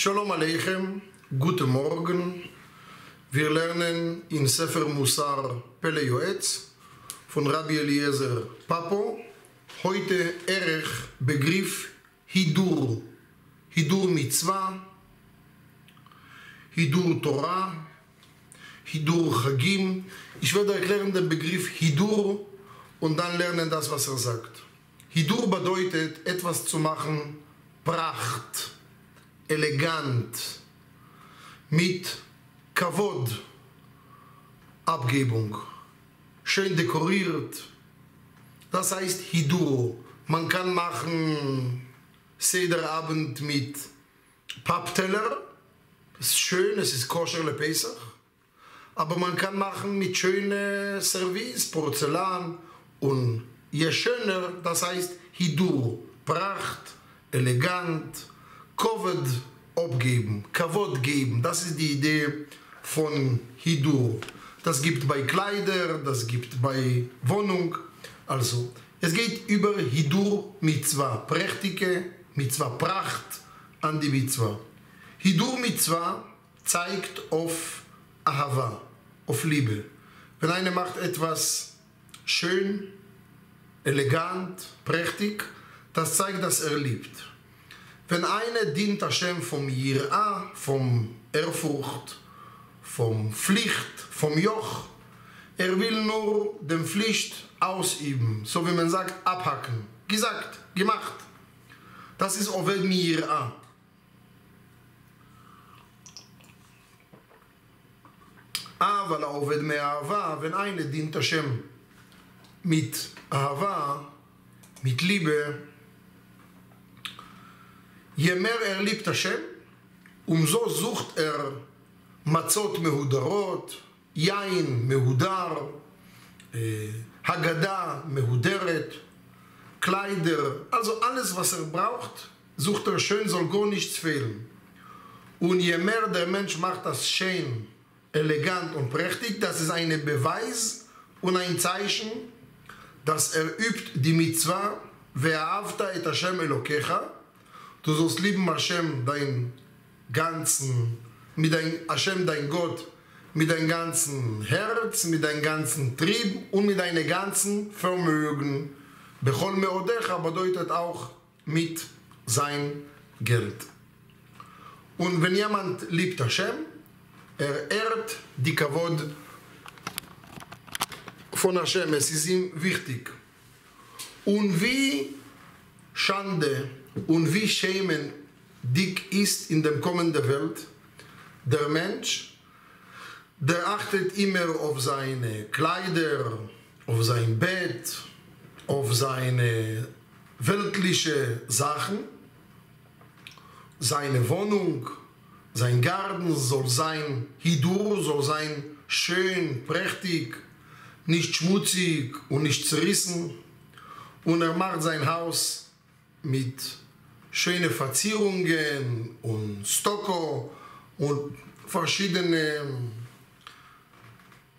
Shalom Aleichem, guten Morgen. Wir lernen in Sefer Musar Pele Yoetz von Rabbi Eliezer Papo. Heute Erech Begriff Hidur. Hidur Mitzvah, Hidur Torah, Hidur Chagim. Ich werde erklären den Begriff Hidur und dann lernen das, was er sagt. Hidur bedeutet, etwas zu machen, Pracht, elegant, mit Kavod, Abgebung, schön dekoriert. Das heißt Hidur. Man kann machen Sederabend mit Pappteller. Das ist schön, es ist koscher le Pesach. Aber man kann machen mit schönen Service, Porzellan und je schöner, das heißt Hidur, Pracht, elegant, Kavod abgeben, Kavod geben. Das ist die Idee von Hidur. Das gibt bei Kleider, das gibt bei Wohnung. Also, es geht über Hidur Mitzvah, prächtige Mitzvah, Pracht an die Mitzvah. Hidur Mitzvah zeigt auf Ahava, auf Liebe. Wenn einer macht etwas schön, elegant, prächtig, das zeigt, dass er liebt. Wenn einer dient Hashem vom Jirah, vom Ehrfurcht, vom Pflicht, vom Joch, er will nur den Pflicht ausüben, so wie man sagt, abhacken. Gesagt, gemacht. Das ist Oved Mirah. אבל העובד מאהבה, wenn einer dient Hashem mit Ahava, mit Liebe, je mehr er liebt Hashem, umso sucht er מצות מהודרות, יין מהודר, הגדה מהודרת, Kleider, also alles, was er braucht, sucht er schön, soll gar nichts fehlen. Und je mehr der Mensch macht das schön, elegant und prächtig, das ist ein Beweis und ein Zeichen, dass er übt die Mitzvah, ואהבת את השם אלוקיך, du sollst lieben Hashem, dein ganzen, mit dein, Hashem, dein Gott, mit deinem ganzen Herz, mit deinem ganzen Trieb und mit deinem ganzen Vermögen. Bechol Meodecha bedeutet auch mit sein Geld. Und wenn jemand liebt Hashem, er ehrt die Kavod von Hashem, es ist ihm wichtig. Und wie Schande und wie Schämen dick ist in der kommenden Welt, der Mensch, der achtet immer auf seine Kleider, auf sein Bett, auf seine weltliche Sachen, seine Wohnung, sein Garten soll sein Hidur, soll sein schön, prächtig, nicht schmutzig und nicht zerrissen. Und er macht sein Haus mit schönen Verzierungen und Stocko und verschiedene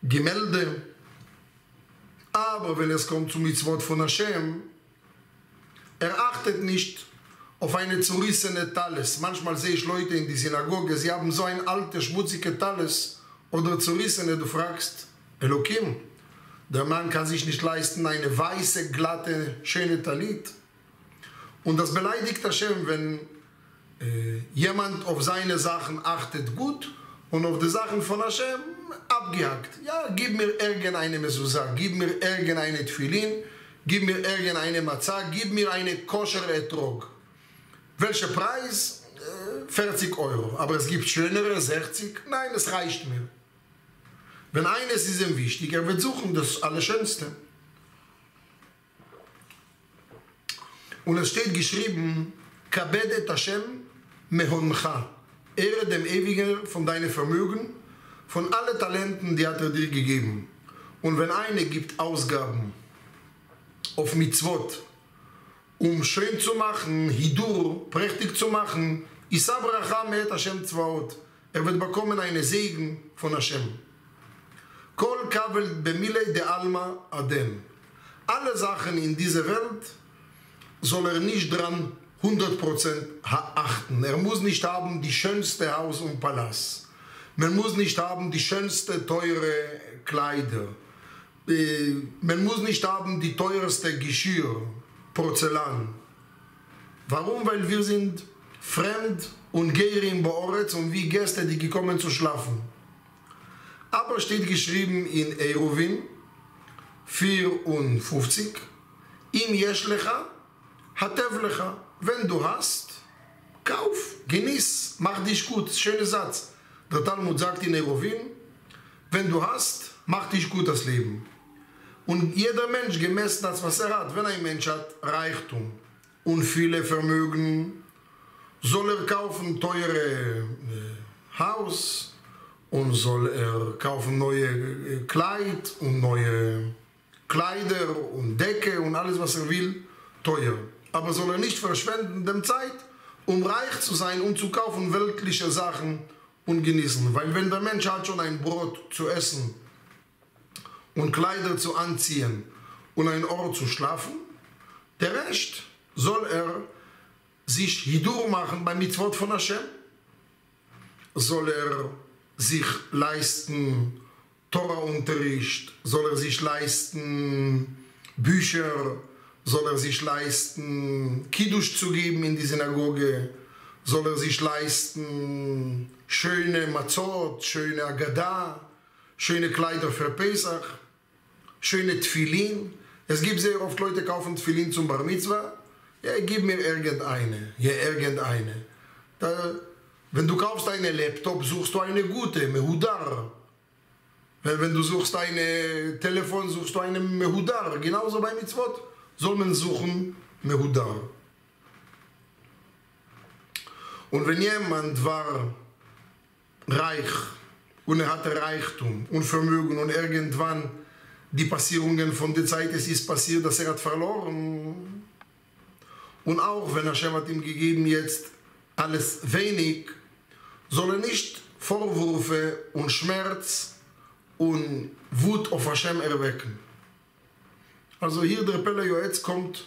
Gemälde. Aber wenn es kommt zum Mitzvot von Hashem, er achtet nicht auf eine zerrissene Talis. Manchmal sehe ich Leute in die Synagoge, sie haben so ein alte, schmutzige Talis oder zerrissene, du fragst, Elokim, der Mann kann sich nicht leisten, eine weiße, glatte, schöne Talit. Und das beleidigt Hashem, wenn äh, jemand auf seine Sachen achtet gut und auf die Sachen von Hashem abgehakt. Ja, gib mir irgendeine Mezuzah, gib mir irgendeine Tfilin, gib mir irgendeine Matzah, gib mir eine koscher Etrog. Welcher Preis? Äh, 40 Euro. Aber es gibt schönere, 60. Nein, es reicht mir. Wenn eines ist ihm wichtig, er wird suchen das Allerschönste. Und es steht geschrieben, Kabed et Hashem mehoncha. Ehre dem Ewigen von deinem Vermögen, von allen Talenten, die hat er dir gegeben. Und wenn eine gibt Ausgaben auf Mitzvot, um schön zu machen, Hidur, prächtig zu machen, Isa bracha met Hashem Zvaot. Er wird bekommen einen Segen von Hashem. Kol kavel bemile de alma adem. Alle Sachen in dieser Welt soll er nicht dran 100% achten. Er muss nicht haben die schönste Haus und Palast. Man muss nicht haben die schönste teure Kleider. Äh, man muss nicht haben die teuerste Geschirr, Porzellan. Warum? Weil wir sind fremd und gehen Beoretz und wie Gäste, die gekommen zu schlafen. Aber steht geschrieben in Eruvin 54, im Hatevlecha, wenn du hast, kauf, genieß, mach dich gut, schöner Satz. Der Talmud sagt in Eruvin, wenn du hast, mach dich gut das Leben. Und jeder Mensch gemäß das, was er hat, wenn ein Mensch hat Reichtum und viele Vermögen, soll er kaufen teure äh, Haus und soll er kaufen neue äh, Kleid und neue Kleider und Decke und alles was er will teuer aber soll er nicht verschwenden dem Zeit um reich zu sein und zu kaufen weltliche Sachen und genießen weil wenn der Mensch hat schon ein Brot zu essen und Kleider zu anziehen und ein Ort zu schlafen der Rest soll er sich Hidur machen beim Mitzvot von Hashem? Soll er sich leisten Torah-Unterricht? Soll er sich leisten Bücher? Soll er sich leisten Kiddush zu geben in die Synagoge? Soll er sich leisten schöne Matzot, schöne Agada, schöne Kleider für Pesach, schöne Tfilin? Es gibt sehr oft Leute, die kaufen Tfilin zum Bar Mitzvah, ja, gib mir irgendeine. Ja, irgendeine. Da, wenn du kaufst einen Laptop, suchst du eine gute, Mehudar. Wenn, wenn du suchst ein Telefon, suchst du einen Mehudar. Genauso bei Mitzvot soll man suchen Mehudar. Und wenn jemand war reich und er hatte Reichtum und Vermögen und irgendwann die Passierungen von der Zeit, es ist passiert, dass er hat verloren, und auch wenn Hashem hat ihm gegeben jetzt alles wenig, soll er nicht Vorwürfe und Schmerz und Wut auf Hashem erwecken. Also hier der Pelle Joetz kommt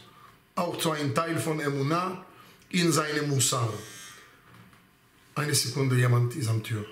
auch zu einem Teil von Emunah in seine Musar. Eine Sekunde, jemand ist am Tür.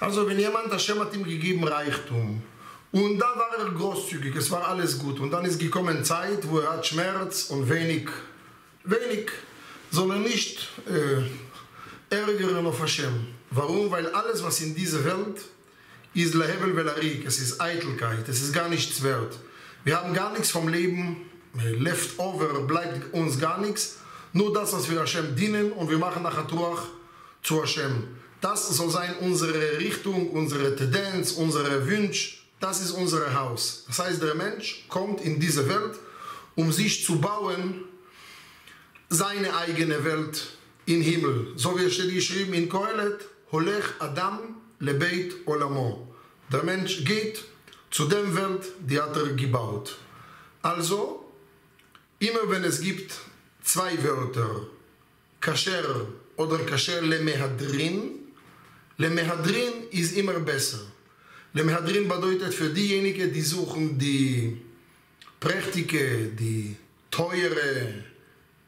Also wenn jemand, Hashem hat ihm gegeben Reichtum und da war er großzügig, es war alles gut und dann ist gekommen Zeit, wo er hat Schmerz und wenig, wenig, soll er nicht äh, ärgern auf Hashem. Warum? Weil alles, was in dieser Welt ist Lehebel Velarik, es ist Eitelkeit, es ist gar nichts wert. Wir haben gar nichts vom Leben, left over, bleibt uns gar nichts, nur das, was wir Hashem dienen und wir machen nachher Tuach zu Hashem. Das soll sein unsere Richtung, unsere Tendenz, unsere Wunsch. Das ist unser Haus. Das heißt, der Mensch kommt in diese Welt, um sich zu bauen, seine eigene Welt im Himmel. So wie steht geschrieben in Kohelet, Holech Adam lebeit Olamo. Der Mensch geht zu der Welt, die hat er gebaut. Also, immer wenn es gibt zwei Wörter, Kasher oder Kasher Lemehadrin, Lemehadrin ist immer besser. Lemehadrin bedeutet für diejenigen, die suchen die prächtige, die teure,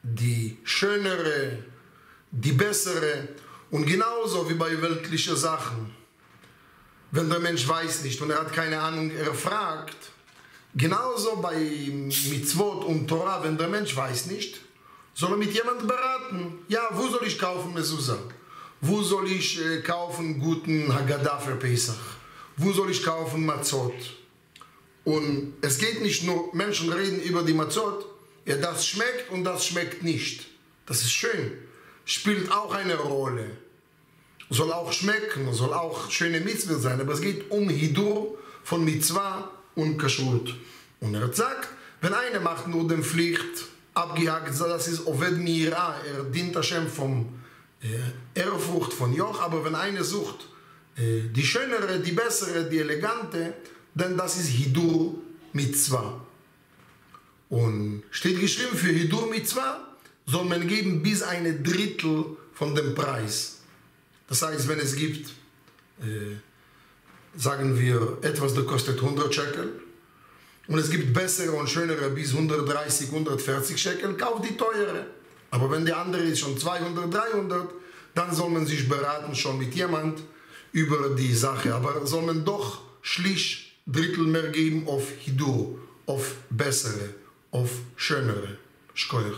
die schönere, die bessere und genauso wie bei weltlichen Sachen. Wenn der Mensch weiß nicht und er hat keine Ahnung, er fragt, genauso bei Mitzvot und Torah, wenn der Mensch weiß nicht, soll er mit jemandem beraten. Ja, wo soll ich kaufen Mezuzah? Wo soll ich äh, kaufen guten Haggadah für Pesach? Wo soll ich kaufen Matzot? Und es geht nicht nur, Menschen reden über die Matzot, ja, das schmeckt und das schmeckt nicht. Das ist schön. Spielt auch eine Rolle. Soll auch schmecken, soll auch schöne Mitzvah sein, aber es geht um Hidur von Mitzvah und Kashrut. Und er sagt, wenn einer macht nur den Pflicht, abgehakt, das ist Oved Mira, er dient Hashem vom Ehrfurcht von Joch, aber wenn einer sucht, äh, die schönere, die bessere, die elegante, denn das ist Hidur Mitzvah. Und steht geschrieben, für Hidur Mitzvah soll man geben bis eine Drittel von dem Preis. Das heißt, wenn es gibt, äh, sagen wir, etwas, das kostet 100 Shekel, und es gibt bessere und schönere bis 130, 140 Shekel, kauf die teure. Aber wenn die andere ist schon 200, 300, dann soll man sich beraten schon mit jemand über die Sache. Aber soll man doch schlicht Drittel mehr geben auf Hidur, auf bessere, auf schönere. Schkoich.